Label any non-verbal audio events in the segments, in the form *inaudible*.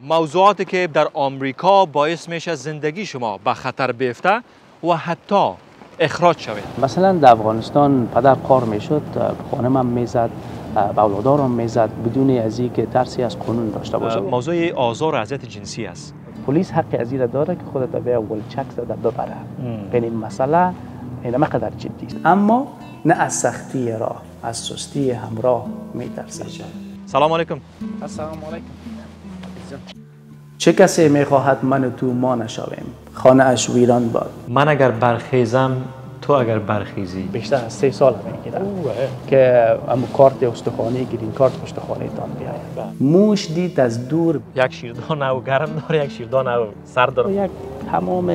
موضوعاتی که در آمریکا باعث میشه زندگی شما به خطر بیفته و حتی اخراج شوید. مثلا در افغانستان پدر کار می‌شد خانم هم می‌زد به اولادارم می‌زد بدون از اینکه ترسی از قانون داشته باشه موضوع آزار و اذیت جنسی است. پلیس حق از این داره که خودت به اول چک زده ببره. یعنی مسئله این قدر جدی است. اما نه از سختی راه از سستی همراه میترسد. سلام علیکم. السلام علیکم. چه کسی می‌خواهد من و تو ما نشویم؟ خانه اش ویران باد. من اگر برخیزم تو اگر برخیزی. بیشتر از سه سال می‌گیره که امو کارت استخوانی گرین کارت استخوانی تان بیاید. موش دید از دور. یک شیردان او گرم داره یک شیردان او سرد داره. یک تمام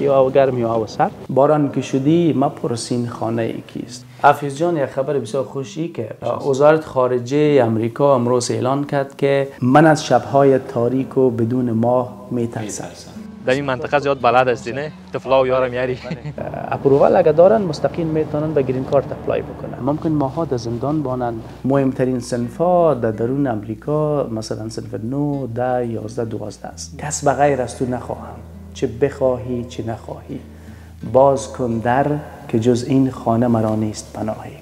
یا گرم یا سرد باران که شدی ما پرسین خانه ای کیست. حفیظ جان یک خبر بسیار خوشی که وزارت خارجه امریکا امروز اعلان کرد که من از شبهای تاریک و بدون ماه میترسم. در این منطقه زیاد بلد هستی نه؟ طفلا و یارم یاری. *laughs* اپروال اگه دارن مستقیم می‌تونن به گرین کارت اپلای بکنن. ممکن ماها در زندان بانن مهمترین صنفا در درون امریکا مثلا صنف 9 10 11 12 است. کس به غیر از تو نخواهم. چه بخواهی چه نخواهی. باز کن در که جز این خانه مرا نیست پناهی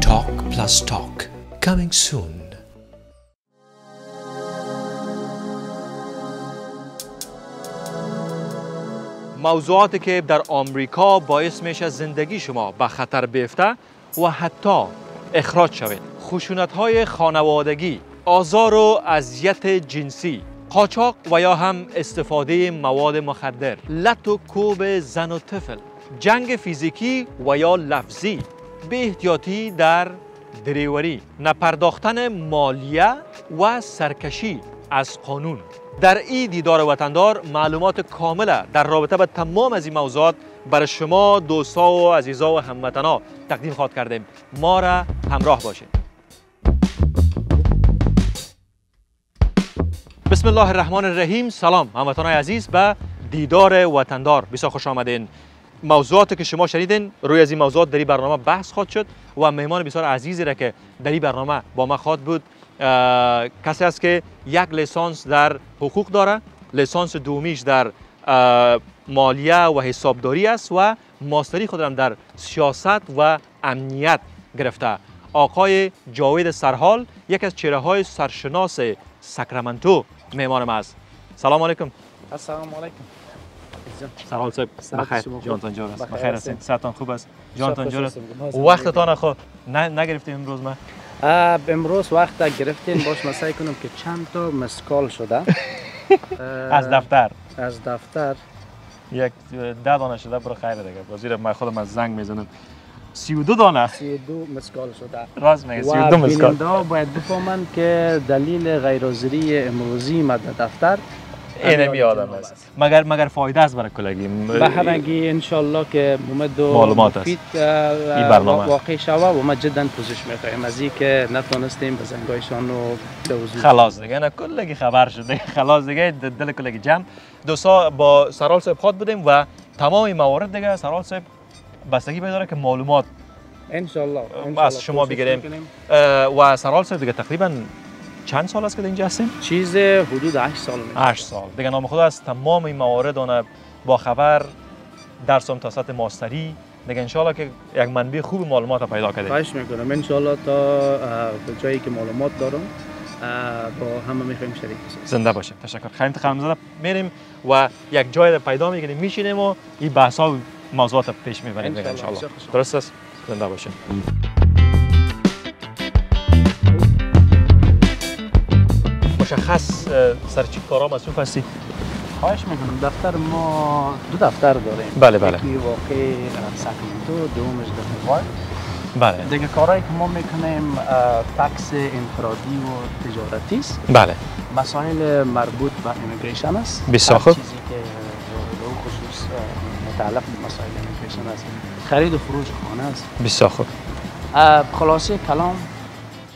Talk plus talk. Coming soon. موضوعاتی که در آمریکا باعث میشه زندگی شما به خطر بیفته و حتی اخراج شوید خشونت های خانوادگی آزار و اذیت جنسی قاچاق و یا هم استفاده مواد مخدر لط و کوب زن و طفل جنگ فیزیکی و یا لفظی به احتیاطی در دریوری نپرداختن مالیه و سرکشی از قانون. در این دیدار وطندار معلومات کامله در رابطه به تمام از این موضوعات برای شما دوستا و عزیزا و هموطنا تقدیم خواهد کردیم. ما را همراه باشید. بسم الله الرحمن الرحیم سلام هموطنان عزیز به دیدار وطندار. بسیار خوش آمدین. موضوعاتی که شما شنیدین روی از این موضوعات در این برنامه بحث خواهد شد و مهمان بسیار عزیزی را که در این برنامه با ما خواهد بود کسی است که یک لیسانس در حقوق داره لیسانس دومیش در مالیه و حسابداری است و ماستری خود هم در سیاست و امنیت گرفته. آقای جاوید سرحال یک از چهره های سرشناس ساکرامنتو. مهمان ما است سلام علیکم. السلام علیکم. سرحال صاحب بخیر. جانتان جور است. بخیر هستین؟ صحتان خوب است؟ جانتان جور است. وقتتان خو نگرفتیم امروز ما؟ امروز وقت گرفتین باش سعی کنم که چند تا مسکال شده. *laughs* از دفتر. از دفتر. یک ده دانه شده. برو خیر دیگه. بازی من خودم از زنگ می‌زنم. 32 دانه 32 مسکال شده. راست میگه و 32 مسکال. بیننده باید بفهمند که دلیل غیرحاضری امروزی ما در دفتر اینم یادم است. مگر مگر فایده است برای کلگی به رنگی انشالله که اومد و معلومات است. این برنامه. واقع شوه و ما جدا پوزش می‌خوایم از که نتونستیم به زنگایشان رو حضور خلاص دیگه نه کلگی خبر شد دیگه *laughs* خلاص دیگه دل کلگی جمع. دوستا با سرال صاحب خود بودیم و تمام موارد دیگه سرال صاحب بستگی پیدا داره که معلومات انشالله از شما بگیریم. و سرال صاحب دیگه تقریبا چند سال است که اینجا هستیم؟ چیز حدود 8 سال میشه 8 سال. دیگه نام خدا از تمام این موارد اون با خبر درس تا سطح ماستری. دیگه انشالله که یک منبع خوب معلومات پیدا کردیم. خواهش می‌کنم. انشالله تا جایی که معلومات دارم با همه می‌خوایم شریک بشیم. زنده باشه تشکر. خیلی خانم زده میریم و یک جای پیدا می‌گیریم میشینیم و این بحث ها موضوعات پیش می‌بریم. دیگه انشالله. خوشحال. درست است. زنده باشه مشخص سر چی کارا مصروف هستی؟ خواهش می‌کنم. دفتر ما دو دفتر داریم. بله، بله. یکی واقع ساکرامنتو دومش هوای بله. دیگه کارهایی که ما می‌کنیم تکس انفرادی و تجارتی است. بله. مسائل مربوط به ایمیگریشن است. بسیار هر خوب. چیزی که متعلق به مسائل ایمیگریشن است خرید و فروش خانه است. بسیار خوب. خلاصه کلام.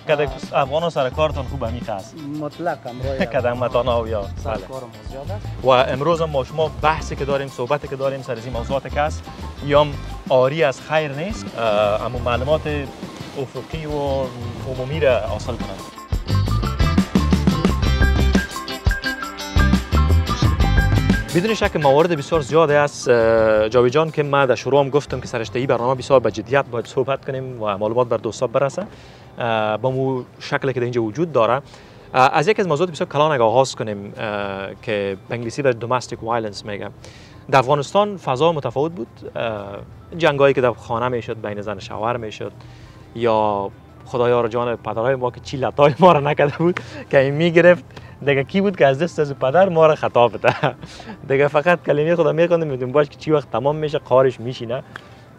کده افغان سر کارتان خوب همیخ است. مطلق امروز کده متانا و یا بله. زیاد است. و امروز هم ما شما بحثی که داریم صحبتی که داریم سر از این موضوعات که هست یا آری از خیر نیست. اما معلومات افقی و عمومی را حاصل کنند. بدون شک موارد بسیار زیاده است اه، جاوید جان که من در شروع هم گفتم که سرشته برنامه بسیار به جدیت باید صحبت کنیم و معلومات بر دوستا برسه. با مو شکلی که در اینجا وجود داره. از یکی از موضوعات بسیار کلان آغاز کنیم که به انگلیسی به domestic violence میگه. در افغانستان فضا متفاوت بود. جنگایی که در خانه می‌شد بین زن شوهر می‌شد. یا خدایا جان پدرهای ما که چی لطای ما رو نکرده بود که این می‌گرفت. دیگه کی بود که از دست از پدر ما رو خطا بده دیگه فقط کلمه خدا میخوندیم میدون باش که چی وقت تمام میشه قارش میشینه.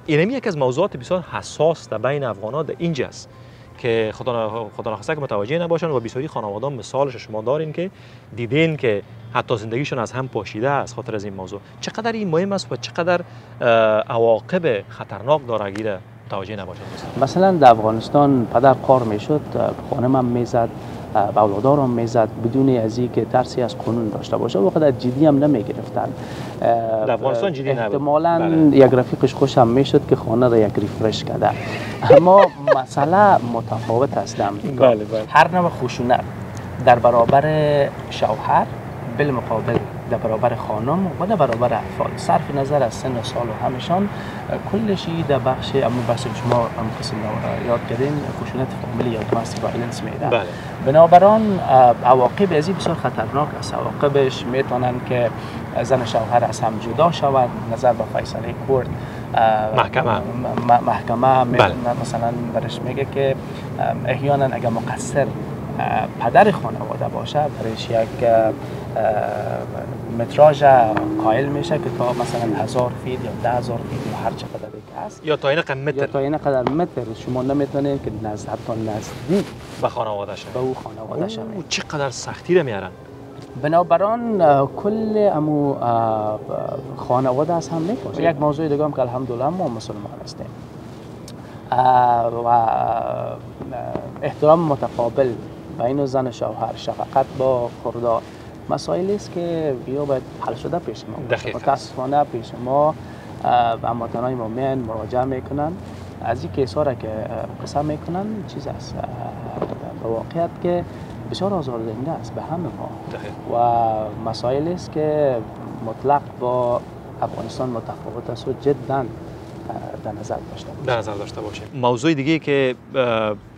اینمی یک از موضوعات بسیار حساس در بین افغان‌ها در اینجاست که خدا نخواسته که متوجه نباشن و بسیاری خانوادان مثالش شما دارین که دیدین که حتی زندگیشون از هم پاشیده از خاطر از این موضوع. چقدر این مهم است و چقدر عواقب خطرناک داره اگر متوجه نباشن؟ مثلا در افغانستان پدر کار می‌شد خانم هم می‌زد. به اولادار هم می‌زد بدون از اینکه ترسی از قانون داشته باشه و قدر جدی هم نمی گرفتن در افغانستان جدی نبود. احتمالا بله. یک رفیقش خوش هم می‌شد که خانه را یک ریفرش کرده اما مسئله متفاوت است بله، بله. هر نوع خشونت در برابر شوهر بالمقابل در برابر خانم و در برابر اطفال صرف نظر از سن و سال و همشان کلشی در بخش اما بخش شما هم قسم یاد کردین خشونت فامیلی یا domestic violence میده بله. بنابراین عواقب از این بسیار خطرناک است عواقبش می‌تونن که زن شوهر از هم جدا شود نظر به فیصله کورت اه، محکمه. محکمه بله. مثلا برش میگه که احیانا اگر مقصر پدر خانواده باشه برش یک متراژ قائل میشه که تا مثلا هزار فیت یا ده هزار فیت یا هر چقدر که هست. یا تا این قد یا متر تا این قدر متر. شما نمی‌تونید که نزد حتی نزدیک به خانواده شد به او خانواده شوید او چقدر سختی رو میارن. بنابراین کل امو خانواده از هم میپاشه یک موضوع دیگه هم که الحمدلله ما مسلمان هستیم. و احترام متقابل بین زن و شوهر شفقت با خردار مسائلی است که بیا باید حل شده پیش ما. متاسفانه پیش ما اه، هموطنهای ما میان مراجعه می‌کنن از این کیسا را که قصه می‌کنن چیز است به واقعیت که بسیار آزاردهنده است به همه ما. و مسائلی است که مطلق با افغانستان متفاوت است و جدا در نظر داشته باشیم. در نظر داشته باشیم. موضوع دیگه که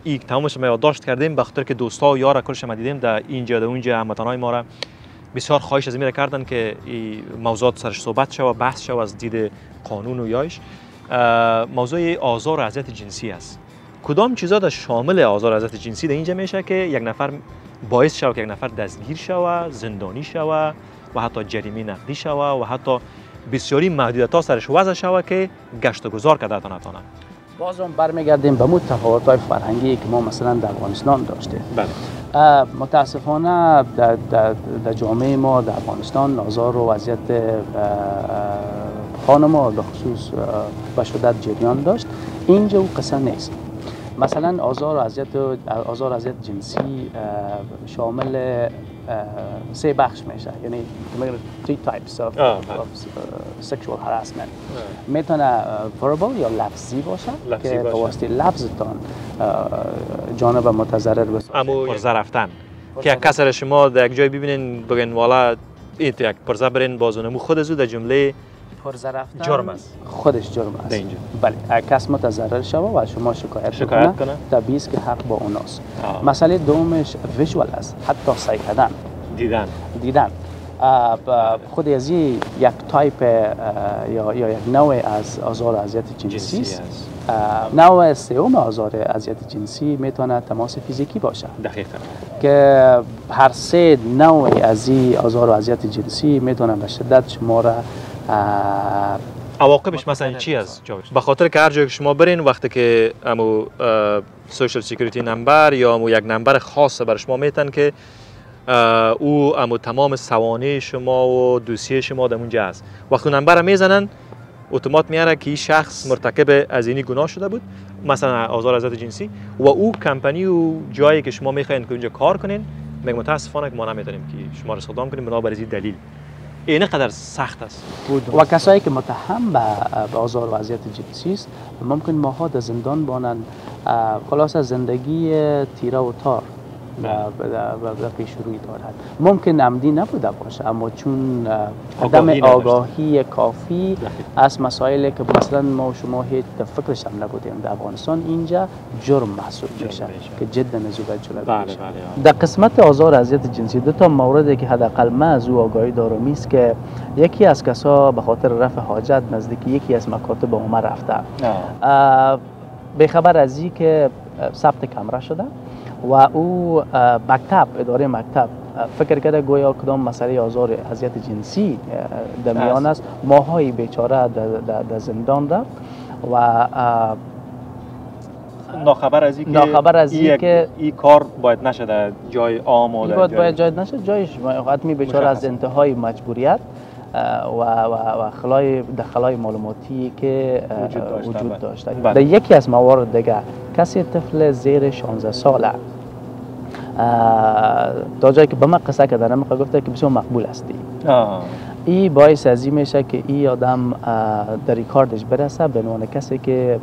این تمامش ما یادداشت کردیم به خاطر که دوستا و یارا کلش ما دیدیم در اینجا در اونجا هموطنای ما را بسیار خواهش از این کردن که این موضوعات سرش صحبت شود و بحث شود از دید قانون و یایش. موضوع آزار و اذیت جنسی است. کدام چیزا در شامل آزار و اذیت جنسی در اینجا میشه که یک نفر باعث شود که یک نفر دستگیر شود زندانی شود و حتی جریمه نقدی شود و حتی بسیاری محدودیت ها سرش وضع شود که گشت و گذار کرده تا نتانه. باز هم برمیگردیم به مو تفاوت های فرهنگی که ما مثلا در افغانستان داشته بله. متاسفانه در, در, در جامعه ما در افغانستان آزار و وضعیت خانم ها به خصوص اه، به شدت جریان داشت. اینجا او قصه نیست. مثلا آزار و اذیت آزار و جنسی شامل سه بخش میشه یعنی three types of, of, بله. uh, sexual harassment. می‌تونه اه، verbal یا لفظی باشه لفظی که به. واسطه لفظتان جانب متضرر بسازه اما پرزه رفتن که یک کس را شما در یک جای ببینین بگین والا این تو یک پرزه برین بازونمو خود از او در جمله پرزه رفتن جرم است. خودش جرم است. اینجا. بله. اگر کس متضرر شوه و شما شکایت, شکایت کنه. طبیعی که حق با اوناست. آه. مسئله دومش ویژوال است. حتی سعی کردن. دیدن. دیدن. خود از یک تایپ یا, یا یک نوع از آزار اذیت جنسی است. نوع سوم آزار اذیت جنسی می‌تونه تماس فیزیکی باشه. دقیقا. که هر سه نوع از آزار و اذیت جنسی می‌تونه به شدت شما را عواقبش مثلا چی است جاوید به خاطر که هر جای که شما برین وقتی که امو social security number یا امو یک نمبر خاص بر شما میتن که او امو تمام سوانح شما و دوسیه شما در اونجا است وقتی نمبر می‌زنن اتومات میاره که این شخص مرتکب از اینی گناه شده بود مثلا آزار اذیت جنسی و او کمپانی و جایی که شما می‌خواین که اونجا کار کنین میگه متاسفانه که ما نمی‌تونیم که شما رو استخدام کنیم بنابر این دلیل. این قدر سخت است. و کسایی که متهم به آزار و اذیت جنسی است ممکن ماها در زندان بانند. خلاص از زندگی تیره و تار. و پیش روی دارد ممکن عمدی نبوده باشه اما چون عدم آگاهی. آگاهی کافی از مسائلی که مثلا ما و شما هیچ فکرش هم نبودیم در افغانستان اینجا جرم محسوب میشه. که جدا باید جلوی بله. بله در قسمت آزار اذیت جنسی دو تا موردی که حداقل من از او آگاهی دارم است که یکی از کسا به خاطر رفع حاجت نزدیک یکی از مکاتب عمر رفته اه، بخبر از این که ثبت کمره شده و او مکتب اداره مکتب. فکر کرده گویا کدام مسئله آزار اذیت جنسی در میان است. ماهای بیچاره در- زندان رفت و ناخبر از این ناخبر از این که- این کار باید نشده جای عام و باید جای- باید جای نشه. جایش حتمی بیچاره از. انتهای مجبوریت. و, و, و خلای در خلای معلوماتی که وجود داشته، بله. در یکی از موارد دیگه کسی طفل زیر 16 ساله تا جایی که به من قصه کردن من گفته که بسیار مقبول هستی. ای باعث از این میشه که ای آدم در ریکاردش برسه به عنوان کسی که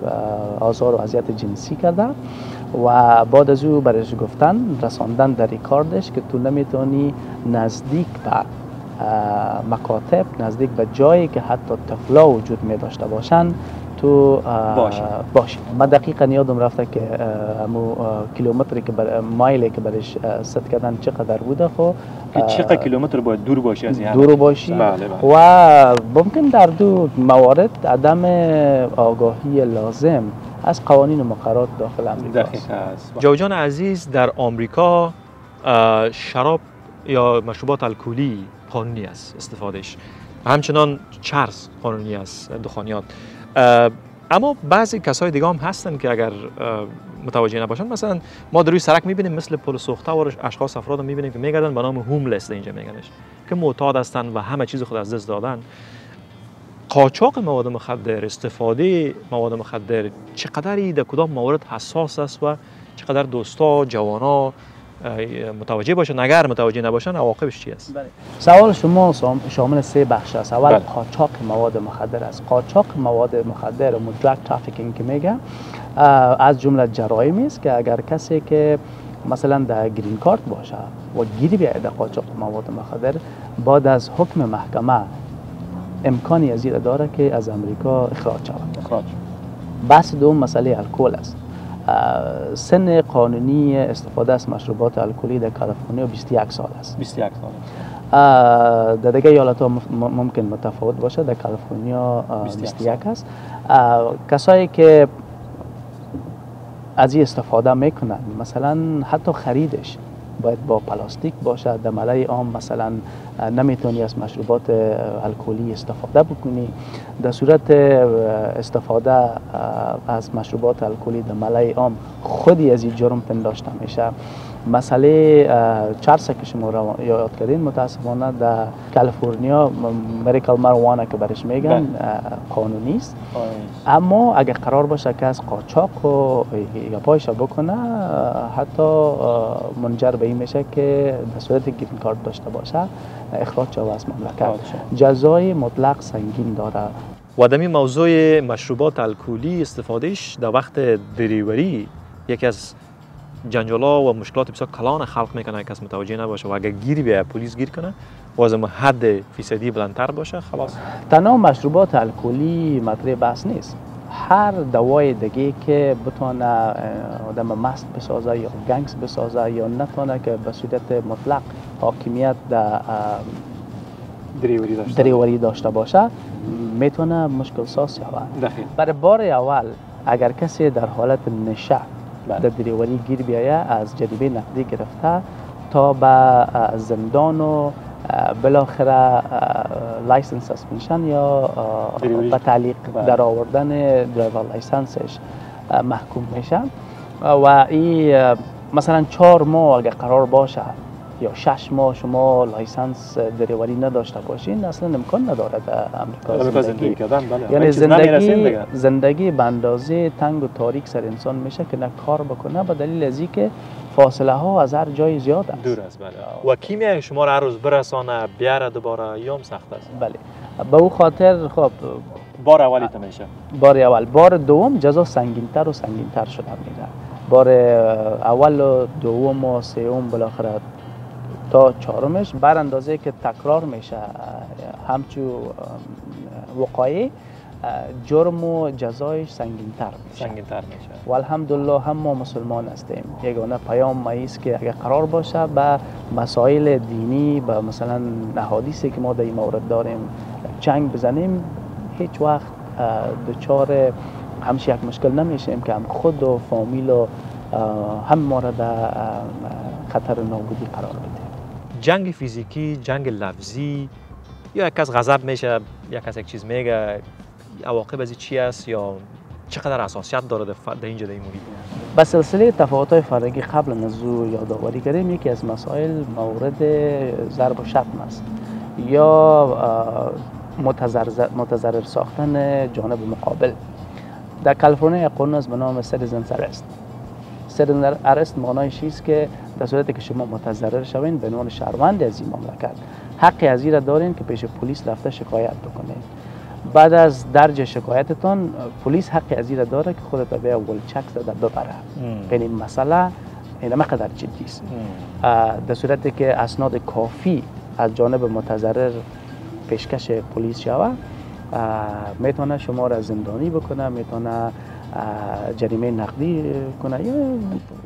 آزار و اذیت جنسی کرده و بعد از او برش گفتن رساندن در ریکاردش که تو نمی‌تونی نزدیک به مکاتب نزدیک به جایی که حتی طفلا وجود می داشته باشن تو. باشی من دقیقا یادم رفته که امو کیلومتری که بر مایلی که برش ست کردن چقدر بوده خب که چقدر کیلومتر باید دور باشی از؟ دور باشی بله بله و ممکن در دو موارد عدم آگاهی لازم از قوانین و مقررات داخل امریکا است. است جوجان عزیز در آمریکا شراب یا مشروبات الکلی قانونی است استفادهش همچنان چرس قانونی است دخانیات اما بعضی کسای دیگه هم هستن که اگر متوجه نباشن. مثلا ما در روی سرک می‌بینیم مثل پل سوخته و اشخاص افراد رو می‌بینیم که میگردن به نام هوملس اینجا میگنش که معتاد هستن و همه چیز خود از دست دادن. قاچاق مواد مخدر استفاده مواد مخدر چقدری در کدام موارد حساس است و چقدر دوستا جوانا متوجه باشن اگر متوجه نباشن عواقبش چی است بله. سوال شما شامل سه بخش است. اول بله. قاچاق مواد مخدر است. قاچاق مواد مخدر و دراگ ترافیکینگ که میگه از جمله جرایمی است که اگر کسی که مثلا در گرین کارت باشه و گیری بیاید در قاچاق مواد مخدر بعد از حکم محکمه امکانی از داره که از امریکا اخراج شود. اخراج. بحث دوم مسئله الکل است. سن قانونی استفاده از مشروبات الکلی در کالیفرنیا 21 سال است. 21 سال در دیگه ایالت ها ممکن متفاوت باشه در کالیفرنیا اه، 21 21 است. کسایی که از این استفاده می‌کنن مثلا حتی خریدش باید با پلاستیک باشه در ملای عام مثلا نمی‌تونی از مشروبات الکلی استفاده بکنی. در صورت استفاده از مشروبات الکلی در ملای عام خودی از این جرم پنداشته میشه. مسئله اه، چرس که شما را یاد کردین. متاسفانه در کالیفرنیا مریکل مروانا که برش میگن اه، قانونی است اما اگر قرار باشه که از قاچاق و یا پایش بکنه حتی منجر به این میشه که در صورت گرین کارت داشته باشه اخراج شود از مملکت. جزای مطلق سنگین داره. و دمی موضوع مشروبات الکلی استفادهش در وقت دریوری یکی از جنجالا و مشکلات بسیار کلان خلق می‌کنه کس متوجه نباشه و اگر گیری به پلیس گیر کنه و از اون حد فیصدی بلندتر باشه خلاص. تنها مشروبات الکلی مطرح بحث نیست. هر دوای دیگه که بتونه آدم مست بسازه یا گنگس بسازه یا نتونه که به صورت مطلق حاکمیت در دریوری داشته دریوری داشته باشه می‌تونه مشکل ساز شود برای بار اول اگر کسی در حالت نشه. در دریوری گیر بیایه از جریمه نقدی گرفته تا به زندان و بالاخره license suspension یا. به تعلیق بله. در آوردن driver license ش محکوم میشه و این مثلا چهار ماه اگر قرار باشه یا شش ماه شما license دریوری نداشته باشین اصلا امکان نداره در امریکا امریکا زندگی. کردن بله. یعنی زندگی. زندگی به اندازه تنگ و تاریک سر انسان میشه که نه کار بکنه به دلیل از که فاصله ها از هر جای زیاد است. دور است بله. و کی میای شما هر روز برسانه بیاره دوباره یوم سخت است؟ بله. به او خاطر خب بار اولی میشه. بار اول. بار دوم جزا سنگینتر و سنگینتر شده میره بار اول و دوم و سوم بالاخره تا چهارمش بر اندازه که تکرار میشه. همچو وقایع جرم و جزایش سنگینتر میشه. سنگین تر میشه. و الحمدلله هم ما مسلمان هستیم. یگانه پیام ما است که اگر قرار باشه به مسائل دینی به مثلا احادیثی که ما در این مورد داریم جنگ بزنیم هیچ وقت دچار همش یک مشکل نمیشیم که هم خود و فامیل و هم ما را در خطر نابودی قرار بدیم. جنگ فیزیکی جنگ لفظی یا یک کس غضب میشه یک کس یک چیز میگه عواقب از چی است یا چقدر اساسیت داره در اینجا در این محیط؟ به سلسله تفاوت های قبل از او یادآوری کردیم یکی از مسائل مورد ضرب و شتم است. یا متضرر ساختن جانب مقابل. در کالیفرنیا قانون است به نام citizen's arrest citizen arrest معنایش است که در صورتی که شما متضرر شوین به عنوان شهروند از این مملکت. حق از این را دارین که پیش پلیس رفته شکایت بکنید بعد از درج شکایتتان پلیس حق از این را داره که خودت به ولچک زده ببره. یعنی مسئله این قدر جدی است. در صورتی که اسناد کافی از جانب متضرر پیشکش پلیس شود می‌تونه شما را زندانی بکنه می‌تونه جریمه نقدی کنه یا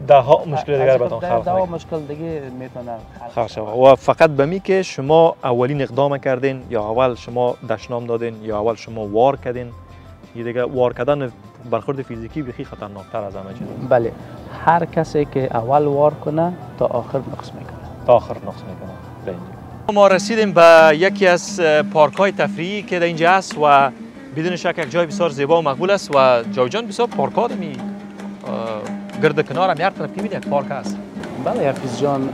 ده ها مشکل دیگر ده- خلق ده می‌کنه. مشکل دیگه می‌تونه خلق شود. و فقط به می که شما اولین اقدام کردین یا اول شما دشنام دادین یا اول شما وار کردین؟ یه دیگه وار کردن برخورد فیزیکی بخی خطرناکتر از همه چیز. بله. هر کسی که اول وار کنه تا آخر نقص می‌کنه. تا آخر نقص می‌کنه. اینجا ما رسیدیم به یکی از پارک های تفریحی که در اینجا است و بدون شک یک جای بسیار زیبا و مقبول است و جاوجان بسیار پارک ها دمی گرد کنار هم یک طرف که یک پارک است. بله یفیز جان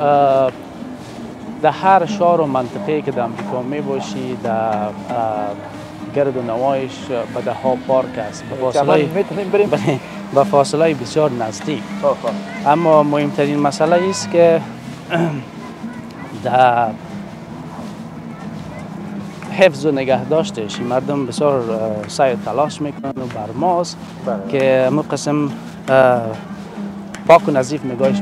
در هر شهر و منطقه که در امریکا می باشی در گرد و نوایش به ده ها پارک است. به فاصله بریم؟ بله، به فاصله بسیار نزدیک. اما مهمترین مسئله است که *clears throat* در حفظ و نگهداشتش این مردم بسیار سعی و تلاش می‌کنن و بر ماست که همون قسم پاک و نظیف نگاهش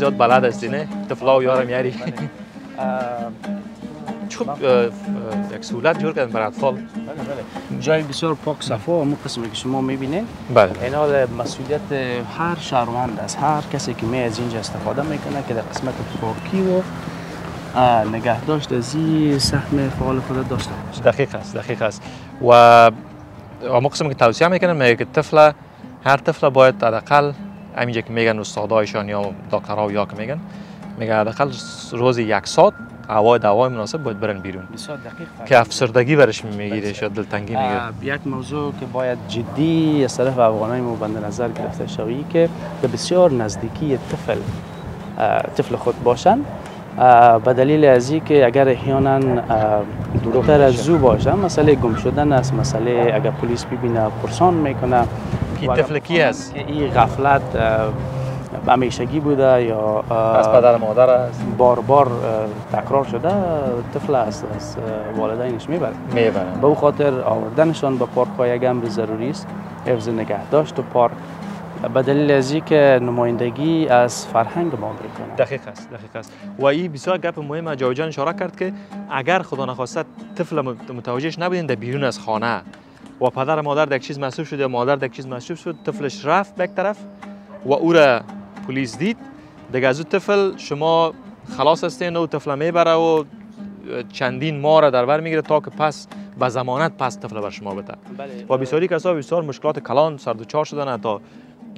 زیاد بلد هستی نه؟ طفلا و یارم یاری. چوب یک سهولت جور کردن برای اطفال. جای بسیار پاک صفا همون قسمی که شما می‌بینید بله. اینا مسئولیت هر شهروند است. هر کسی که می از اینجا استفاده می‌کنه که در قسمت پاکی و اه، نگهداشت از این سهم فعال خود داشته باشه. دقیق است دقیق است. و اما قسم که توصیه می‌کنم میگه که طفل هر طفل باید حداقل همینجا که میگن استادایشان یا دکترها یا که میگن میگه حداقل روز یک ساعت هوای دوای مناسب باید برن بیرون. که افسردگی برش می‌گیره شاید دلتنگی می‌گیره یک موضوع که باید جدی از طرف افغانای ما بند نظر گرفته شوی که به بسیار نزدیکی طفل طفل خود باشن. به دلیل از که اگر احیانا دورتر از زو باشن مسئله گم شدن است مسئله اگر پلیس ببینه پرسان می‌کنه. کی و اگر طفل کی است؟ که این غفلت همیشگی بوده یا از پدر مادر است؟ بار بار تکرار شده طفل است از والدینش می‌بره می‌برن. به او خاطر آوردنشان به پارک های یک امر ضروری است. حفظ نگهداشت و پارک به دلیل از که نمایندگی از فرهنگ ما می‌کنه دقیق است دقیق است. و این بسیار گپ مهم جاوجان اشاره کرد که اگر خدا نخواسته طفل مت- متوجهش نبودین در بیرون از خانه و پدر و مادر در چیز مصروف شد یا مادر در چیز مصروف شد طفلش رفت به یک طرف و او را پلیس دید. دیگه از او طفل شما خلاص هستین و طفل می‌بره و چندین را در بر می‌گیره تا که پس به زمانت پس طفل بر شما بده. بله. و بسیاری کسا بسیار مشکلات کلان سر دچار شدن تا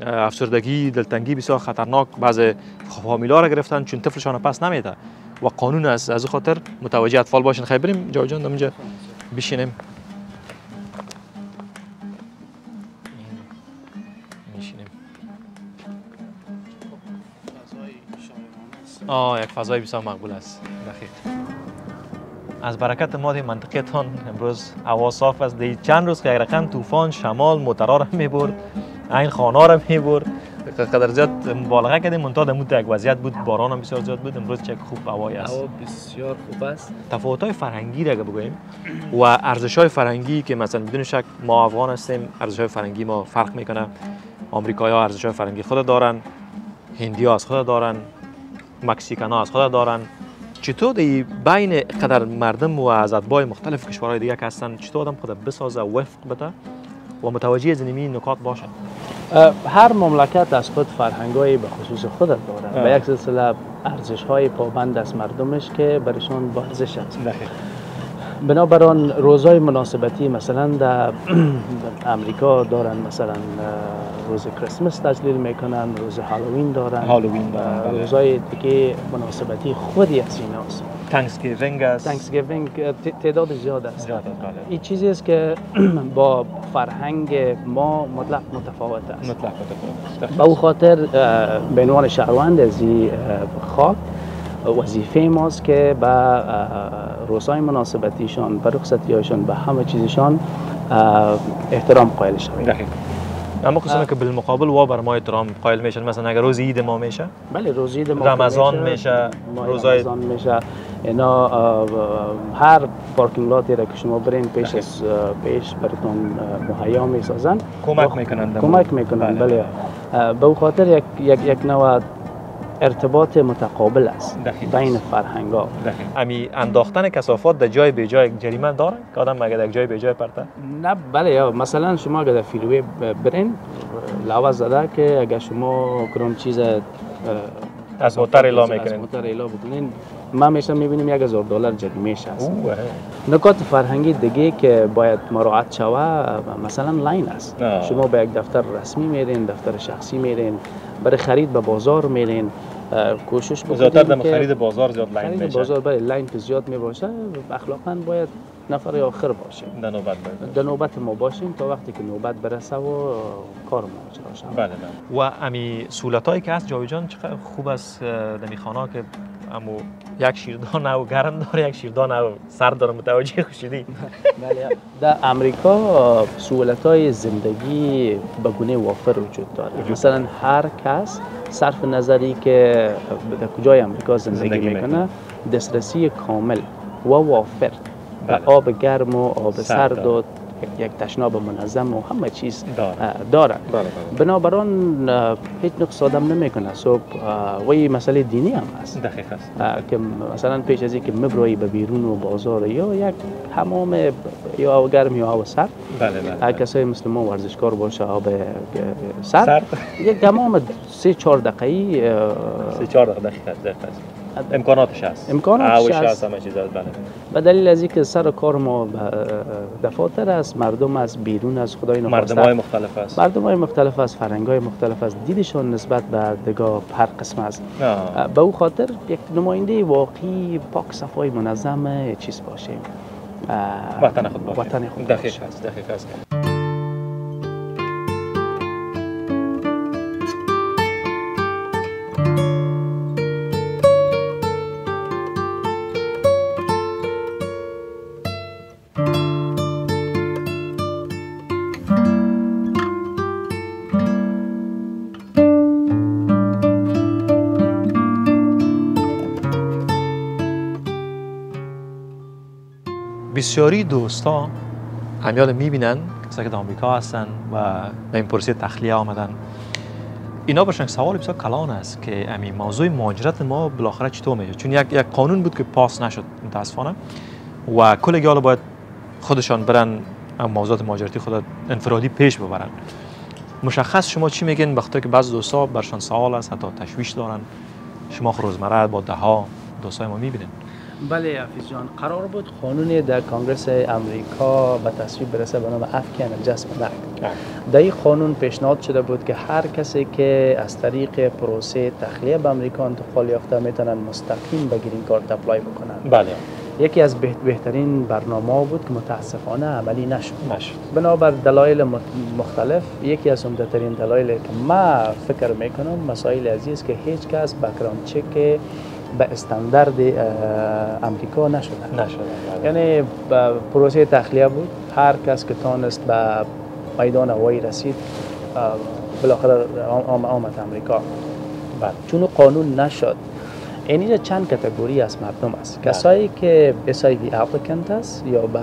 افسردگی دلتنگی بسیار خطرناک بعض فامیلا را گرفتن چون طفلشان پس نمیده. و قانون است از خاطر متوجه اطفال باشین. خیلی بریم جای جان اونجا بشینیم. آه یک فضای بسیار مقبول است. دقیق از برکت ما دی منطقتان امروز هوا صاف است. دی چند روز که یک رقم طوفان شمال موترا را می‌برد. این خانه را می‌برد قدر زیاد مبالغه کردیم منتها در یک وضعیت بود باران هم بسیار زیاد بود امروز چک خوب هوایی است. هوا بسیار خوب است. تفاوت های فرهنگی را اگه بگوییم و ارزش های فرهنگی که مثلا بدون شک ما افغان هستیم ارزش های فرهنگی ما فرق می‌کنه. آمریکایی ها ارزش های فرهنگی خود دارن هندی ها از خود دارن مکسیکن ها از خود دارن. چطور دی بین قدر مردم و از اتباع مختلف کشورهای دیگه که هستن چطور آدم خود بسازه وفق بده؟ و متوجه از اینمی نکات باشه. اه، هر مملکت از خود فرهنگایی به خصوص خود دارد. آه. و یک سلسله ارزش های پابند از مردمش که برشان با ارزش است بنابراین روزهای مناسبتی مثلا در *clears throat* امریکا دارن مثلا روز کریسمس تجلیل می‌کنن روز هالووین دارن. هالووین دارن، بله. روزهای دیگه مناسبتی خودی از ایناست. Thanksgiving است. Thanksgiving تعداد زیاد است. زیاد است، بله. این چیزی است که *clears throat* با فرهنگ ما مطلق متفاوت است. مطلق به او خاطر به عنوان شهروند از خاک وظیفه ماست که به روزهای مناسبتیشان به رخصتیاشان به همه چیزشان احترام قائل شویم. اما خصوصا که بالمقابل وا بر ما احترام قائل میشن مثلا اگر روز عید ما میشه بله روز عید ما رمضان میشه، روزای- رمضان میشه. اینا هر پارکینگ لاتی را که شما برین پیش از اه، پیش براتون اه، مهیا می‌سازن. کمک می‌کنن کمک. می‌کنن بله. بله. به خاطر یک یک یک نوع ارتباط متقابل است. بین. فرهنگ ها امی انداختن کثافات در جای به جای جریمه داره که آدم اگر در جای به جای پرته؟ نه بله یا مثلا شما اگر در فیلوی برین لحاظ زده که اگر شما کرم چیز از موتر اعلام از می‌کنین. موتر اعلام بکنین ما همیشه می‌بینیم یک هزار دلار جریمهش هست. اوه. نکات فرهنگی دیگه که باید مراعات شوه مثلا line است. شما به یک دفتر رسمی میرین دفتر شخصی میرین. برای خرید به بازار میرین کوشش زیادتر بکنید در که خرید بازار زیاد line خرید میشه. بازار برای line که زیاد می‌باشه اخلاقا باید نفر آخر باشیم. در نوبت باید. در نوبت ما باشیم تا وقتی که نوبت برسه و کار ما اجرا بله بله. و امی سهولت هایی که هست جاوید جان چقدر خوب است در خانه که امو یک شیردان او گرم داره یک شیردان او سرد داره متوجه خوشیدی بله. در امریکا سهولت های زندگی به گونه وافر وجود داره مثلا هر کس صرف نظری که در کجای امریکا زندگی, زندگی می‌کنه دسترسی کامل و وافر به بله. آب گرم و آب سرد سرد و یک تشناب منظم و همه چیز داره. بله بنابراین هیچ نقص آدم نمی‌کنه. صبح اه، و این مسئله دینی هم هست. دقیق است. که مثلا پیش از اینکه مبرایی به بیرون و بازار یا یک حمام یا گرم یا آب سرد. بله هر بله. کسای مثل ما ورزشکار باشه آب سرد. یک دمام سه چهار دقیقی اه، سه چهار دقیقه دقیق است دقیق است. امکاناتش هست. امکاناتش هست. همه چیز هست بله به دلیل از اینکه سر کار ما دفاتر است مردم از بیرون از خدای نخواسته. مردم های مختلف هست مردم های مختلف است فرهنگ های مختلف است. دیدشان نسبت به دگاه هر قسم است. به او خاطر یک نماینده واقعی پاک صفای منظم چیز باشیم اه، وطن خود باشه. وطن خود دقیق باشه. است دقیق است. بسیاری دوستا همیال می‌بینن. کسایی که در آمریکا هستن و به این پروسه تخلیه آمدن. اینا برشن سوال بسیار کلان است که امی موضوع مهاجرت ما بالاخره چطور میشه چون یک یک قانون بود که پاس نشد متاسفانه. و کل حالا باید خودشان برن موضوعات مهاجرتی خود انفرادی پیش ببرن. مشخص شما چی میگین؟ وقتی که بعض دوستا برشان سوال است حتی تشویش دارن. شما روزمره با ده ها دوستای ما می‌بینین. بله حفیظ جان. قرار بود قانون در کانگرس امریکا به تصویب برسه به نام افکن جسم نک در این قانون پیشنهاد شده بود که هر کسی که از طریق پروسه تخلیه به امریکا انتقال یافته می‌تونن مستقیم به گرین کارت اپلای بکنن. بله. یکی از بهت- بهترین برنامه بود که متاسفانه عملی نشد. نشد. بنابر دلایل مختلف یکی از عمده‌ترین دلایل که ما فکر می‌کنم مسائل است که هیچ کس بکراند چک به استاندارد امریکا نشده نشد یعنی به پروسه تخلیه بود. هر کس که تانست به میدان هوایی رسید بالاخره آم- آم- آمد امریکا. بله چون قانون نشد اینجا چند کتگوری از مردم است. بله. کسایی که SIV applicant است یا به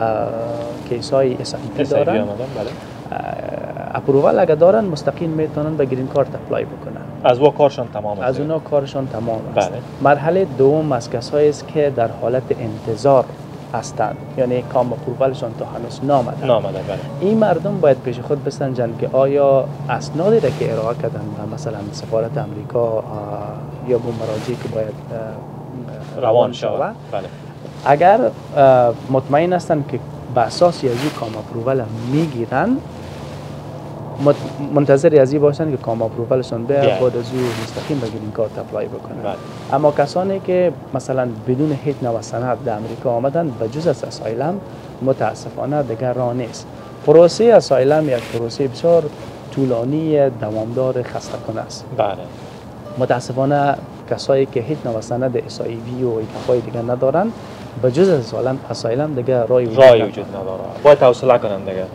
کیسای SIV دارن approval اگه دارن مستقیم می‌تونن به گرین کارت apply بکنن. از وا کارشان تمام از اونا کارشان تمام است. بله. مرحله دوم از کسایی است که در حالت انتظار هستند. یعنی COM approval شان تا هنوز نامده. نامده بله. این مردم باید پیش خود بسنجند که آیا اسنادی را که ارائه کردن مثلا سفارت امریکا آه، یا به مراجعی که باید روان شود. بله. اگر مطمئن هستند که به اساس از این COM approval می‌گیرن منتظر از این باشن که COM approval شون به. بعد از او مستقیم به گرین کارت apply بکنن بله. اما کسانی که مثلا بدون هیچ نوع سند در امریکا آمدن به جز از asylum متاسفانه دیگر راه نیست پروسه asylum یک پروسه بسیار طولانی دوامدار خسته کنه است بله متاسفانه کسایی که هیچ نوع سند اسایوی و ایتفای دیگر ندارن به جز از اسایلم اسایلم دیگر رای وجود رای. وجود نداره باید حوصله کنن دیگه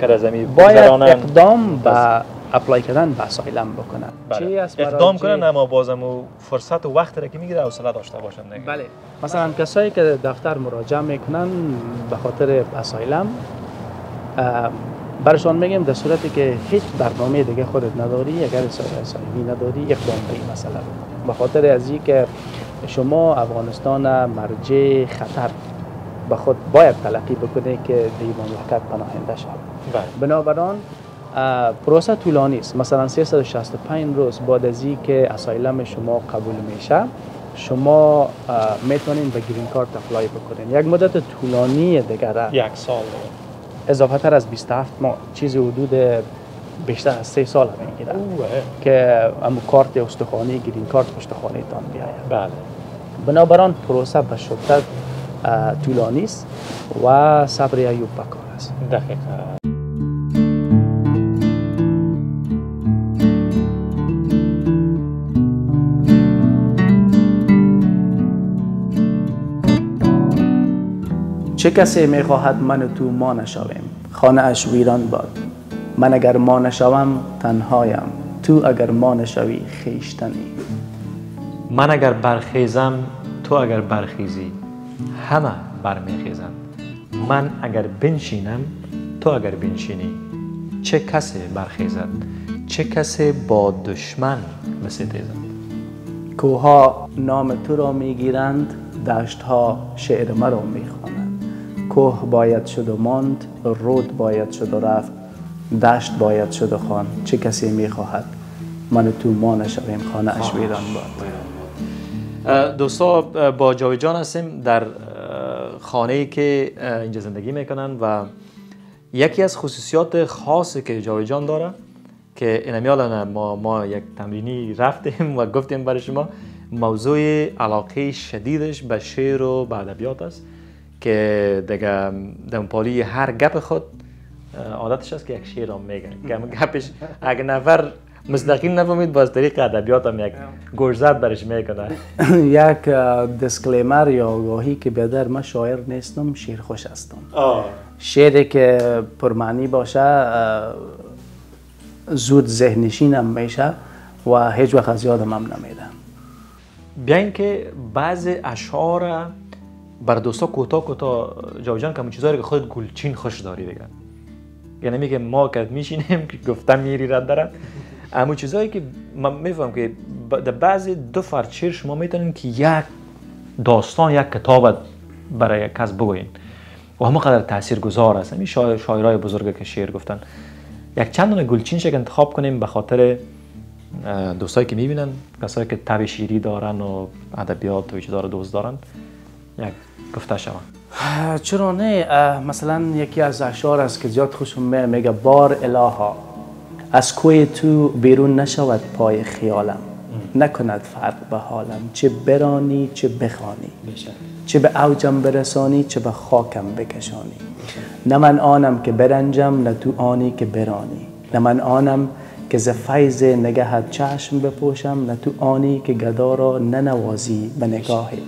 که زمین باید. اقدام به اپلای کردن به اسایلم بکنن بله. اقدام کنن اما بازم او فرصت و وقت را که می‌گیره حوصله داشته باشن دیگه بله مثلا کسایی که دفتر مراجعه می‌کنن به خاطر اسایلم برشان میگیم در صورتی که هیچ برنامه دیگه خودت نداری اگر اسایمی نداری اقدام به این مسئله بکن. به خاطر از این که شما افغانستان مرجع خطر به خود باید تلقی بکنه که در مملکت پناهنده شود. بله. بنابراین پروسه طولانی است. مثلا 365 روز بعد از که اسایلم شما قبول میشه شما می‌تونین به گرین کارت اپلای بکنین. یک مدت طولانی دیگر یک سال. اضافه تر از 27 ماه چیزی حدود بیشتر از سه سال می‌گیره که امو کارت استخوانی گرین کارت استخوانی تان بیاید. بله. بنابراین پروسه به شدت طولانی است و صبر ایوب بکار است. دقیقا. چه کسی می‌خواهد من و تو ما نشویم؟ خانه اش ویران باد. من اگر ما نشوم تنهایم. تو اگر ما نشوی خیشتنی. من اگر برخیزم تو اگر برخیزی همه برمیخیزند. من اگر بنشینم تو اگر بنشینی. چه کسی برخیزد؟ چه کسی با دشمن بستیزد؟ کوها نام تو را می‌گیرند دشت ها شعر مرا می‌خوانند. کوه باید شد و ماند رود باید شد و رفت دشت باید شد و خان چه کسی می‌خواهد؟ من و تو ما نشویم خانه اش ویران باد. دوستا با جاوید جان هستیم در خانه که اینجا زندگی می‌کنن و یکی از خصوصیات خاصی که جاوید جان داره که اینمیال ما ما یک تمرینی رفتیم و گفتیم برای شما موضوع علاقه شدیدش به شعر و به ادبیات است که دیگه دمپالی هر گپ خود عادتش است که یک شعر هم میگه. گپش اگه نفر مستقیم نفهمید باز طریق ادبیات هم یک گرزت برش می‌کنه. *coughs* یک اه، دیسکلیمر یا آگاهی که بیادر من شاعر نیستم شیر خوش هستم. شعری که پرمعنی باشه زود ذهنشینم میشه و هیچ وقت از یادم هم نمیدم بیاین که بعض اشعار بر دوستا کوتاه کوتاه جاوجان که همون چیزایی که خود گلچین خوش داری دیگه. یعنی میگه ما که میشینیم که گفتم میری رد دارم. اما چیزایی که من میفهم که در بعضی دو فرد شعر شما می‌تونین که یک داستان یک کتاب برای یک کس بگوین و همه قدر تأثیر گذار است. همین شاعر شاعرای بزرگ که شعر گفتن. یک چند دونه گلچین شک انتخاب کنیم به خاطر دوستایی که می‌بینن کسایی که تب شیری دارن و ادبیات و چیزا دوست دارن. یک گفته اه، چرا نه؟ مثلا یکی از اشعار است که زیاد خوشم میگه بار الها از کوی تو بیرون نشود پای خیالم. نکند فرق به حالم. چه برانی چه بخوانی. چه به اوجم برسانی چه به خاکم بکشانی. نه من آنم که برنجم نه تو آنی که برانی. نه من آنم که ز فیض نگهت چشم بپوشم نه تو آنی که گدا را ننوازی به نگاهی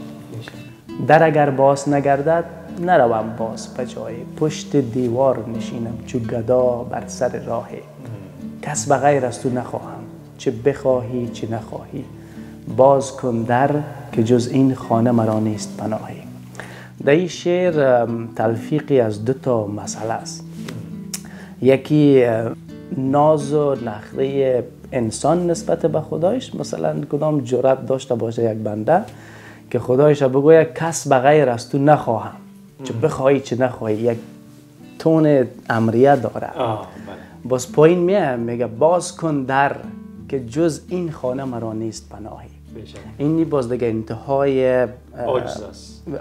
در اگر باز نگردد نروم باز به جایی پشت دیوار نشینم چو گدا بر سر راهی کس به غیر از تو نخواهم. چه بخواهی چه نخواهی. باز کن در که جز این خانه مرا نیست پناهی. در این شعر تلفیقی از دو تا مسئله است. یکی ناز و نخره انسان نسبت به خدایش. مثلا کدام جرأت داشته باشه یک بنده که خدایش بگوید کس به غیر از تو نخواهم. چه بخواهی چه نخواهی. یک تون امریه داره باز پایین میه میگه باز کن در که جز این خانه مرا نیست پناهی. اینی باز دیگه انتهای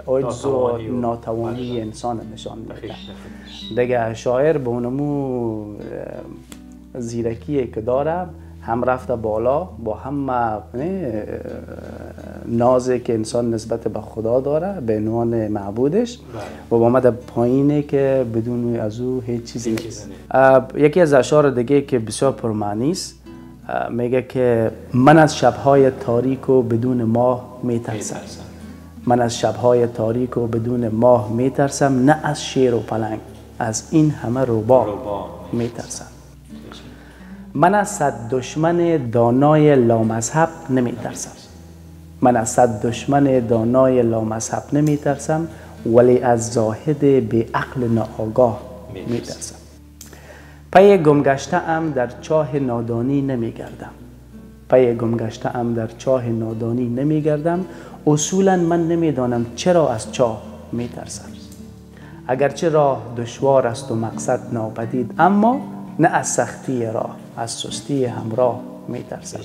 عجز و ناتوانی انسان نشان میده. دیگه شاعر به اونمو اه، زیرکی که داره هم رفته بالا با هم نازی که انسان نسبت به خدا داره به عنوان معبودش. و با آمده پایینه که بدون از او هیچ چیزی نیست یکی از اشعار دیگه که بسیار پرمعنی است میگه که من از شبهای تاریک و بدون ماه میترسم. من از شبهای تاریک و بدون ماه میترسم نه از شیر و پلنگ از این همه روباه میترسم. من از صد دشمن دانای لامذهب نمیترسم. من از صد دشمن دانای لامذهب نمیترسم ولی از زاهد به عقل ناآگاه میترسم. پی گمگشته ام در چاه نادانی نمیگردم. پی گمگشته ام در چاه نادانی نمیگردم. اصولا من نمی‌دانم چرا از چاه میترسم. اگرچه راه دشوار است و مقصد ناپدید اما نه از سختی راه. از سستی همراه میترسم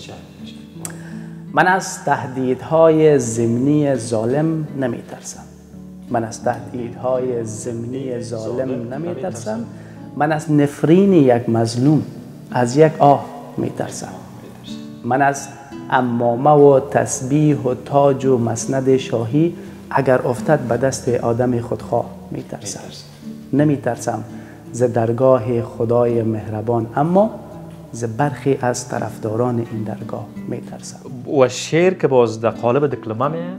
من از تهدیدهای زمینی ظالم نمیترسم. من از تهدیدهای زمینی ظالم نمیترسم. من از نفرین یک مظلوم از یک آه میترسم. من از امامه و تسبیح و تاج و مسند شاهی اگر افتد به دست آدم خودخواه میترسم. نمیترسم ز درگاه خدای مهربان. اما ز برخی از طرفداران این درگاه میترسم و شعر که باز در قالب دکلمه میه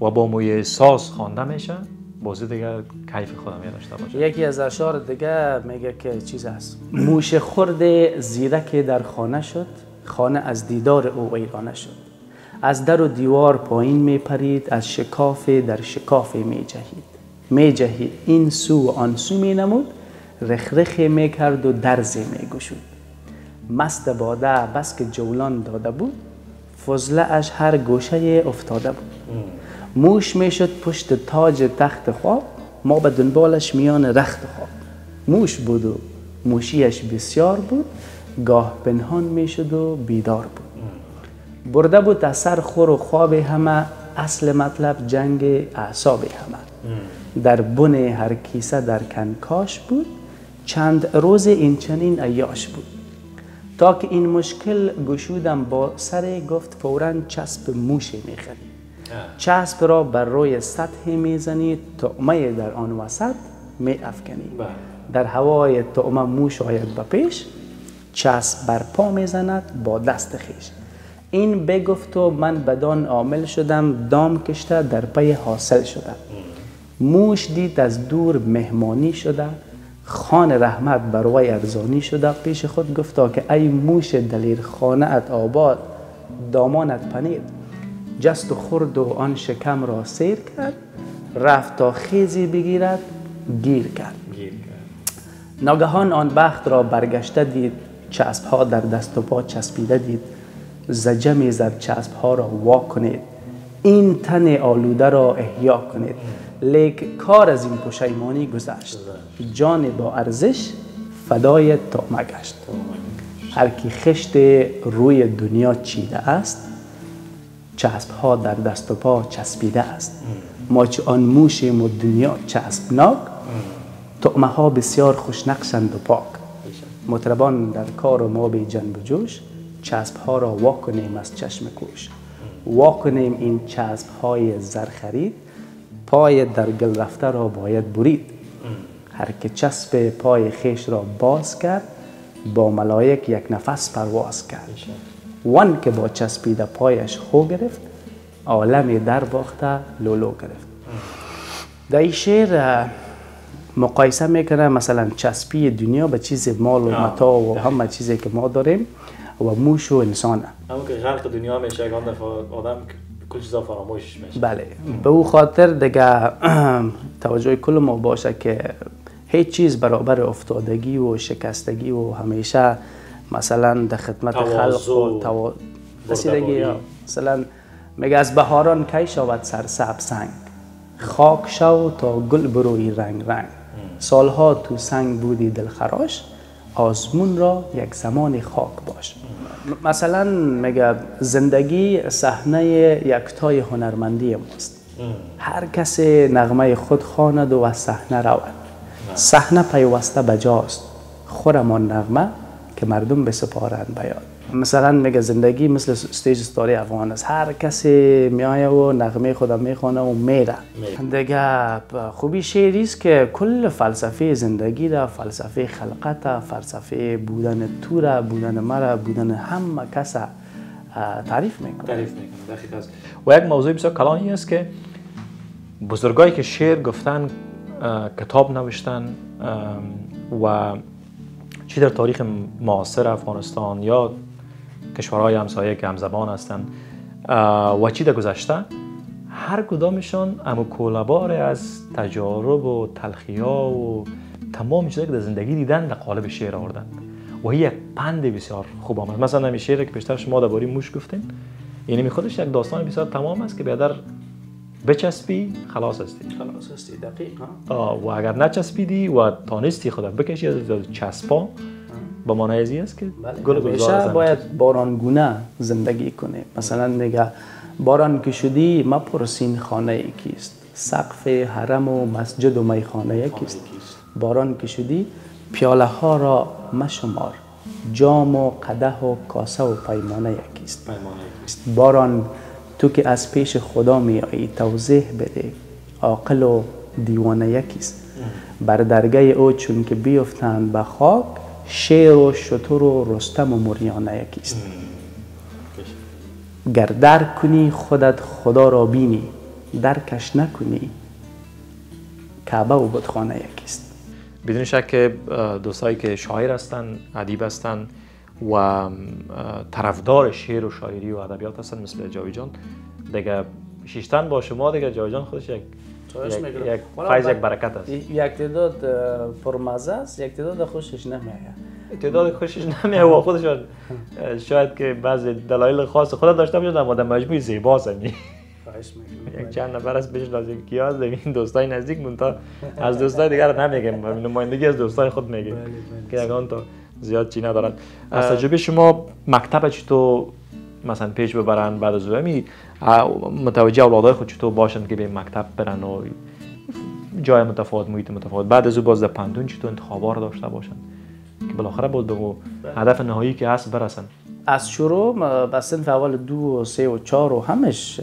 و با موی ساز خوانده میشه بازی دیگه کیف خودم داشته باشه. یکی از اشعار دیگه میگه که چیز هست موش خورد زیرک در خانه شد خانه از دیدار او ویرانه شد. از در و دیوار پایین می پرید از شکاف در شکاف می جهید می جهید این سو و آن سو می نمود رخرخ می کرد و درز می گشود مست باده بس که جولان داده بود فضله اش هر گوشه افتاده بود. موش می‌شد پشت تاج تخت خواب ما به دنبالش میان رخت خواب. موش بود و موشیش بسیار بود گاه پنهان می‌شد و بیدار بود. برده بود از سر خور و خواب همه اصل مطلب جنگ اعصاب همه. در بن هر کیسه در کنکاش بود چند روز این چنین ایاش بود. تا که این مشکل گشودم با سر گفت فورا چسب موشی می‌خرید چسب را بر روی سطح می‌زنید تعمه در آن وسط می افکنید در هوای تعمه موش آید به پیش چسب بر پا می‌زند با دست خیش. این بگفت و من بدان عامل شدم دام کشته در پی حاصل شدم. موش دید از دور مهمانی شده خان رحمت بر وی ارزانی شده پیش خود گفتا که ای موش دلیر خانه ات آباد دامانت پنیر. جست و خورد و آن شکم را سیر کرد. رفت تا خیزی بگیرد گیر کرد. ناگهان آن بخت را برگشته دید. چسب ها در دست و پا چسبیده دید. زجمی زد چسب ها را وا کنید. این تن آلوده را احیا کنید. لیک کار از این پشیمانی گذشت. جان با ارزش فدای تعمه گشت هر کی خشت روی دنیا چیده است چسب ها در دست و پا چسبیده است. ما چه آن موشیم و دنیا چسبناک طعمه ها بسیار خوشنقشند و پاک. مطربان در کار و ما به جنب جوش چسب ها را وا کنیم از چشم کوش. وا کنیم این چسب های زرخرید پای در گل رفته را باید برید. هر که چسب پای خیش را باز کرد با ملائک یک نفس پرواز کرد. وان که با چسبیده پایش خو گرفت عالم در باخته لولو گرفت. در این شعر مقایسه می‌کنه مثلا چسبی دنیا به چیز مال و متا و همه چیزی که ما داریم و موش و انسانه. همون که غرق دنیا میشه آدم کل چیزا فراموش میشه. بله. به او خاطر دیگه توجه کل ما باشه که هیچ چیز برابر افتادگی و شکستگی و همیشه مثلا در خدمت خلق و توا... رسیدگی مثلا میگه از بهاران کی شود سرسب سنگ؟ خاک شو تا گل بروی رنگ رنگ. سالها تو سنگ بودی دلخراش آزمون را یک زمان خاک باش. مثلا میگه زندگی صحنه یکتای هنرمندی ماست هر کسی نغمه خود خواند و از صحنه رود. صحنه پیوسته بجاست خورمان نغمه که مردم بسپارند بیاد مثلا میگه زندگی مثل استیج ستاری افغان است. هر کسی میایه و نغمه خودم می‌خوانه و میره. دیگه خوبی شعری است که کل فلسفه زندگی را فلسفه خلقت را، فلسفه بودن تو را بودن مرا بودن همه کس تعریف می‌کنه. تعریف می‌کنه. دقیق است. و یک موضوع بسیار کلانی است که بزرگایی که شعر گفتن کتاب نوشتن و چی در تاریخ معاصر افغانستان یا کشورهای همسایه که همزبان هستند و چی در گذشته هر کدامشان امو کولبار از تجارب و تلخیا و تمام چیزایی که در زندگی دیدن در قالب شعر آوردن. و یک پند بسیار خوب آمد. مثلا همین شعری که بیشتر شما درباره موش گفتین یعنی می خودش یک داستان بسیار تمام است که بیادر بچسبی خلاص هستی. خلاص هستی دقیق آه، و اگر نچسبیدی و تانستی خودت بکشی از چسبا. به معنای ازی است که گل گلزار همیشه زن. باید بارانگونه زندگی کنه مثلا میگه باران که شدی مپرسین خانه کیست؟ سقف حرم و مسجد و میخانه کیست؟ باران که شدی پیاله ها را مشمار. جام و قده و کاسه و پیمانه کیست. باران تو که از پیش خدا می آیی توضیح بده. عاقل و دیوانه یکیست. بر درگه او چون که بیفتند به خاک شیر و شتر و رستم و مریانه یکیست. گر درک کنی خودت خدا را بینی. درکش نکنی کعبه و بتخانه یکیست. بدون شک دوستایی که شاعر هستن ادیب هستن و طرفدار شعر و شاعری و ادبیات هستن مثل جاوی جان. دیگه شیشتن با شما دیگه جاوی جان خودش یک یک, یک فیض یک برکت است. یک تعداد پرمزه است یک تعداد خوشش نمیآید تعداد خوشش نمیاد و خودش اه، شاید که بعضی دلایل خاص خود داشته باشه اما در مجموع خواهش می‌کنم. *laughs* یک چند نفر از بهش لازم کیا از این دوستای نزدیک مونتا از دوستای دیگر نمیگم نمایندگی از دوستای خود میگه که یگان تا زیاد چی ندارن. از تجربه شما مکتب چطور مثلا پیش ببرن بعد از امی متوجه اولادای خود چطور باشن که به مکتب برن و جای متفاوت محیط متفاوت. بعد از او باز در پندون چطور انتخابا رو داشته باشن؟ که بالاخره باز به اون هدف نهایی که هست برسن. از شروع به صنف اول دو و سه و چهار و همش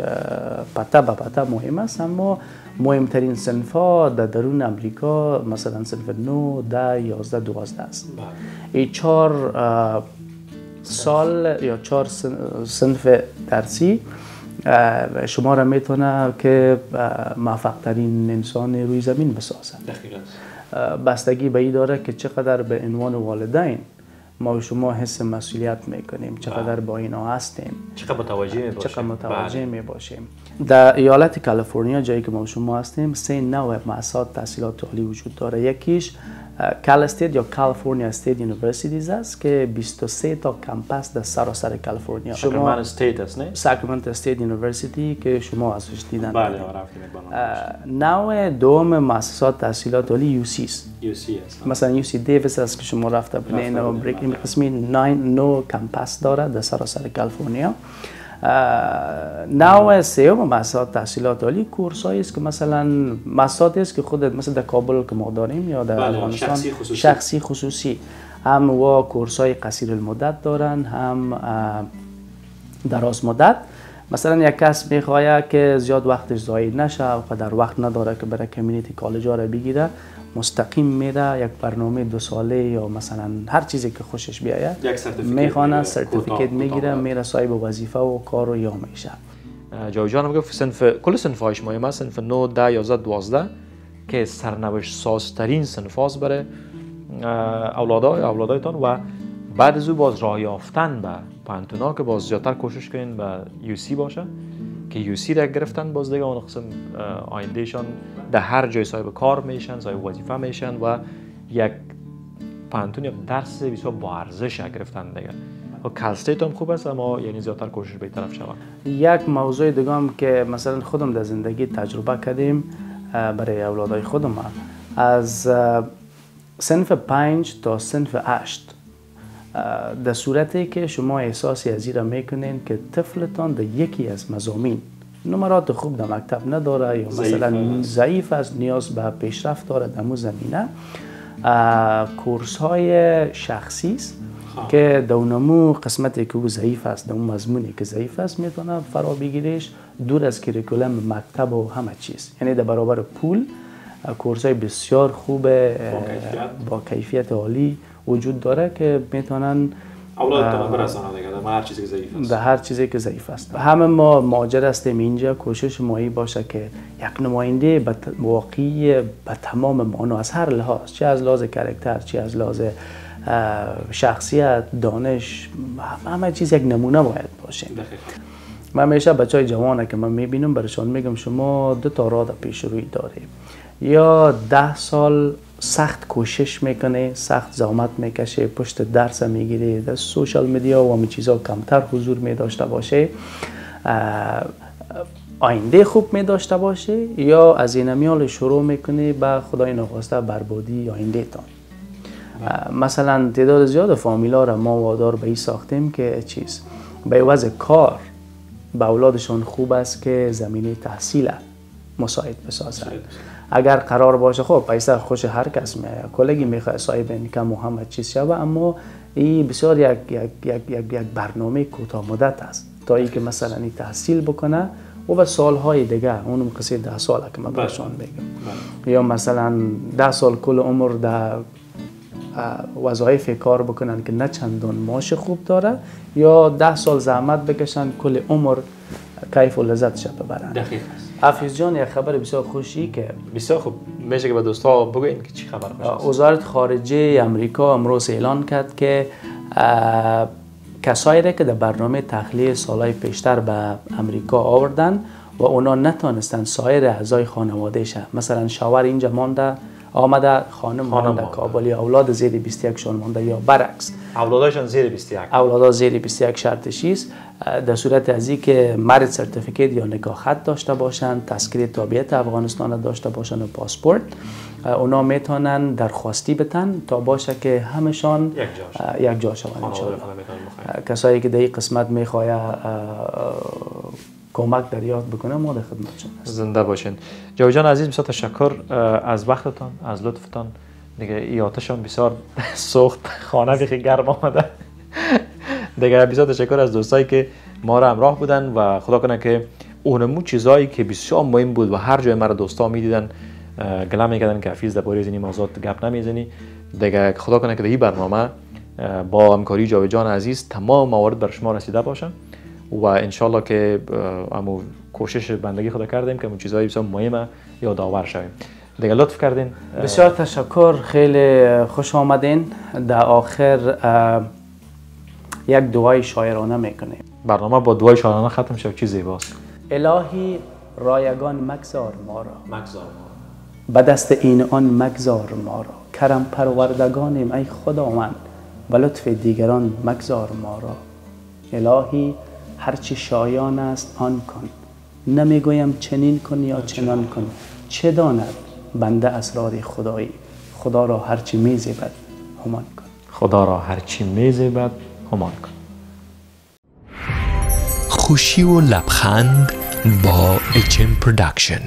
پته به پته مهم است. اما مهمترین ها در درون امریکا مثلا صنف نو ده یازده دوازده است. این چهار سال یا چهار سن- صنف درسی شما را می‌تونه که موفق ترین انسان روی زمین بسازه بستگی به این داره که چقدر به عنوان والدین ما و شما حس مسئولیت می‌کنیم. چقدر با اینا هستیم. چقدر متوجه باشن چقدر متوجه می باشیم. در ایالت کالیفرنیا جایی که ما و شما هستیم سه نوع مؤسسات تحصیلات عالی وجود داره. یکیش Cal State یا California State Universities است که 23 تا campus در سراسر کالیفرنیا شما State است نه Sacramento State University که شما ازش دیدن بله نوع دوم مؤسسات تحصیلات عالی یو سی است یو سی است مثلا UC Davis است که شما رفته بودین و Berkeley این قسمی nine نو campus داره در سراسر کالیفرنیا نوع سوم مؤسسات تحصیلات عالی کورس است که مثلا مؤسساتی است که خود مثل در کابل که ما داریم یا در بله، افغانستان شخصی خصوصی. شخصی خصوصی هم و کورس های قصیر المدت دارن هم دراز مدت مثلا یک کس می‌خواد که زیاد وقتش ضایع نشه و در وقت نداره که بره کمیونیتی کالج ها را بگیره مستقیم میره یک برنامه دو ساله یا مثلا هر چیزی که خوشش بیاید می‌خوانه می‌گیره. سرتیفیکت می‌گیره. میره صاحب وظیفه و کار و یا میشه جاوی جان هم گفت سنف کل سنف های شما ما سنف 9 10 11 12 که سرنوشت سازترین سنف هاست برای اولادای اولادایتان و بعد از او باز راه یافتن به پانتونا که باز زیادتر کوشش کنین به یو سی باشه که یو سی را گرفتن باز دیگه اون قسم آیندهشان در هر جای صاحب کار میشن صاحب وظیفه میشن و یک پانتون درس بسیار با ارزش گرفتن دیگه. و کلستیت هم خوب است اما یعنی زیادتر کوشش به طرف شود. یک موضوع دیگه هم که مثلا خودم در زندگی تجربه کردیم برای اولادای خودم. از صنف پنج تا صنف هشت. اه، در صورتی که شما احساسی از را می‌کنین که طفلتان در یکی از مزامین نمرات خوب در مکتب نداره یا مثلا ضعیف است نیاز به پیشرفت داره در مو زمینه. کورس های شخصی است که در اونمو قسمتی که او ضعیف است در اون مضمونی که ضعیف است می‌تونه فرا بگیریش دور از کریکولم مکتب و همه چیز. یعنی در برابر پول کورس های بسیار خوب با کیفیت عالی وجود داره که می‌تونن در هر چیزی که ضعیف است. به هر چیزی که ضعیف است. همه ما ماجر هستیم اینجا کوشش ما این باشه که یک نماینده به واقعی به تمام معنا از هر لحاظ چه از لحاظ کرکتر چه از لحاظ شخصیت دانش همه چیز یک نمونه باید باشه. من همیشه بچه های جوانه که من می‌بینم برشان میگم شما دو تا راه پیش روی داریم یا ده سال سخت کوشش می‌کنه سخت زحمت می‌کشه پشت درس می‌گیره. در سوشال میدیا و همین چیزا کمتر حضور می داشته باشه آینده خوب می داشته باشه یا از این میال شروع می‌کنه به خدای نخواسته بربادی آینده تان مثلا تعداد زیاد فامیلا را ما وادار به این ساختیم که چیز؟ به وضع کار به اولادشان خوب است که زمینه تحصیل مساعد بسازند. اگر قرار باشه خب پیسه خوش هر کس می کلگی می‌خواد صاحب اینکم و همه چیز شوه اما این بسیار یک, یک, یک, یک, یک برنامه کوتاه مدت است. تا ای که مثلا این تحصیل بکنه و به سالهای دیگه اونم قصه ده ساله که من برشان بگم. یا مثلا ده سال کل عمر در وظایف کار بکنن که نه چندان معاش خوب داره یا ده سال زحمت بکشن کل عمر کیف و لذت شب ببرن. دقیق حافظ جان یک خبر بسیار خوشی که بسیار خوب. میشه که به دوستا بگوین که چی خبر باشه وزارت خارجه امریکا امروز اعلان کرد که کسایی را که در برنامه تخلیه سالهای پیشتر به امریکا آوردن و اونا نتانستن سایر اعضای خانوادهش مثلا شوهر اینجا مانده آمده خانم مانده مانده. کابل یا اولاد زیر 21 شان مانده یا برعکس. اولادایشان زیر 21 اولادا زیر 21 شرطش است در صورت از که مرد سرتیفیکیت یا نگاه خط داشته باشن تذکره تابعیت افغانستان داشته باشن و پاسپورت اونا می‌تونن درخواستی بتن تا باشه که همشان یک جا شوند کسایی که در این قسمت می‌خواه کمک دریافت بکنه ما در خدمتشون هستیم. زنده باشین. جاوی جان عزیز بسیار تشکر از وقتتان از لطفتان. دیگه ای آتشان بسیار *laughs* سوخت خانه بیخی گرم آمده. دیگه بسیار تشکر از دوستایی که ما را همراه بودن و خدا کنه که اونمو چیزایی که بسیار مهم بود و هر جای مرا دوستا می‌دیدن گله می‌کردن که حفیظ درباره این موضوعات گپ نمی‌زنی. دیگه خدا کنه که در این برنامه با همکاری جاوی جان عزیز تمام موارد بر شما رسیده باشه و انشالله که امو کوشش بندگی خدا کردیم که امو چیزهای بسیار مهمه یادآور شویم. دیگه لطف کردین. بسیار تشکر خیلی خوش آمدین. در آخر یک دعای شاعرانه می‌کنیم. برنامه با دعای شاعرانه ختم شد. چی زیباست الهی رایگان مگذار ما را. مگذار به دست این آن مگذار ما را. کرم پروردگانیم ای خداوند. به لطف دیگران مگذار ما را. الهی هرچی شایان است آن کن. نمی‌گویم چنین کن یا چنان کن. چه داند بنده اسرار خدایی؟ خدا را هرچی میزیبد همان کن. خدا را هرچی میزیبد همان کن. خوشی و لبخند با اچم پرودکشن